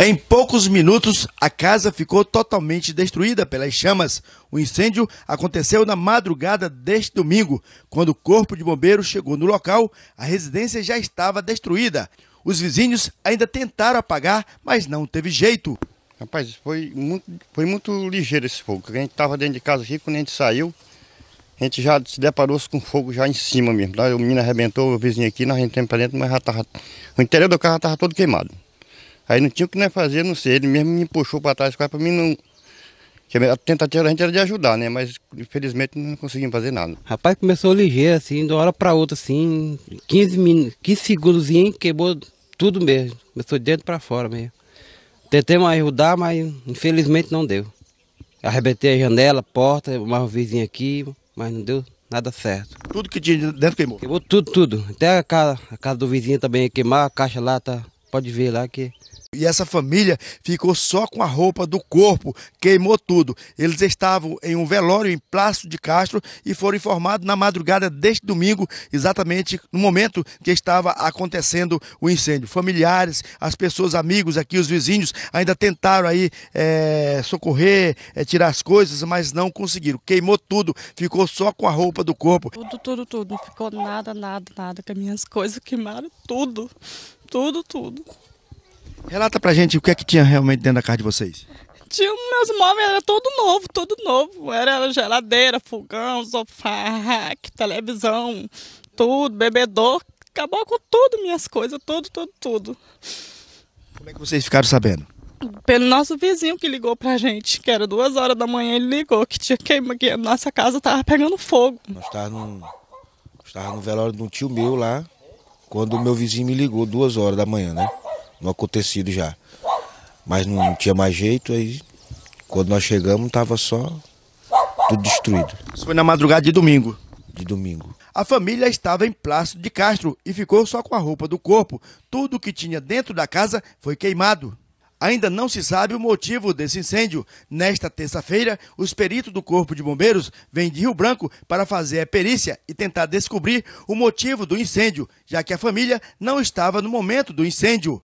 Em poucos minutos, a casa ficou totalmente destruída pelas chamas. O incêndio aconteceu na madrugada deste domingo. Quando o corpo de bombeiros chegou no local, a residência já estava destruída. Os vizinhos ainda tentaram apagar, mas não teve jeito. Rapaz, foi muito, foi muito ligeiro esse fogo. A gente estava dentro de casa aqui, quando a gente saiu, a gente já se deparou com fogo já em cima mesmo. O menino arrebentou, o vizinho aqui, nós entramos para dentro, mas já tava, o interior do carro estava todo queimado. Aí não tinha o que nós fazer, não sei. Ele mesmo me puxou para trás, para mim não. A tentativa da gente era de ajudar, né? Mas infelizmente não conseguimos fazer nada. Rapaz, começou ligeiro, assim, de uma hora para outra, assim, 15, min... 15 segundos, queimou tudo mesmo. Começou de dentro para fora mesmo. Tentei ajudar, mas infelizmente não deu. Arrebentei a janela, porta, uma vizinha aqui, mas não deu nada certo. Tudo que tinha dentro queimou? Queimou tudo, tudo. Até a casa, a casa do vizinho também ia queimar, a caixa lá tá. Pode ver lá que e essa família ficou só com a roupa do corpo, queimou tudo. Eles estavam em um velório em Plácido de Castro e foram informados na madrugada deste domingo, exatamente no momento que estava acontecendo o incêndio. Familiares, as pessoas, amigos aqui, os vizinhos, ainda tentaram aí é, socorrer, é, tirar as coisas, mas não conseguiram. Queimou tudo, ficou só com a roupa do corpo. Tudo, tudo, tudo. Não ficou nada, nada, nada. Que minhas coisas queimaram tudo. Tudo, tudo. Relata pra gente o que é que tinha realmente dentro da casa de vocês. Tinha meus móveis, era todo novo, todo novo. Era geladeira, fogão, sofá, televisão, tudo, bebedor. Acabou com tudo, minhas coisas, tudo, tudo, tudo. Como é que vocês ficaram sabendo? Pelo nosso vizinho que ligou pra gente, que era duas horas da manhã, ele ligou que tinha queima, que a nossa casa tava pegando fogo. Nós estávamos no, no velório de um tio meu lá, quando o meu vizinho me ligou, duas horas da manhã, né? No acontecido já. Mas não tinha mais jeito, aí quando nós chegamos estava só tudo destruído. Isso foi na madrugada de domingo? De domingo. A família estava em Plácido de Castro e ficou só com a roupa do corpo. Tudo que tinha dentro da casa foi queimado. Ainda não se sabe o motivo desse incêndio. Nesta terça-feira, os peritos do Corpo de Bombeiros vêm de Rio Branco para fazer a perícia e tentar descobrir o motivo do incêndio, já que a família não estava no momento do incêndio.